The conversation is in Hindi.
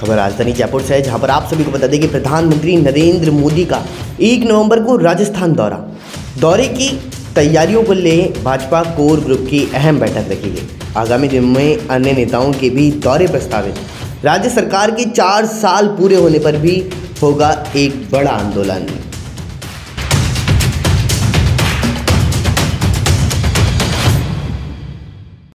खबर राजधानी जयपुर से है, जहाँ पर आप सभी को बता दें कि प्रधानमंत्री नरेंद्र मोदी का 1 नवंबर को राजस्थान दौरा। दौरे की तैयारियों को ले भाजपा कोर ग्रुप की अहम बैठक रखी गई। आगामी दिन में अन्य नेताओं के भी दौरे प्रस्तावित। राज्य सरकार के चार साल पूरे होने पर भी होगा एक बड़ा आंदोलन।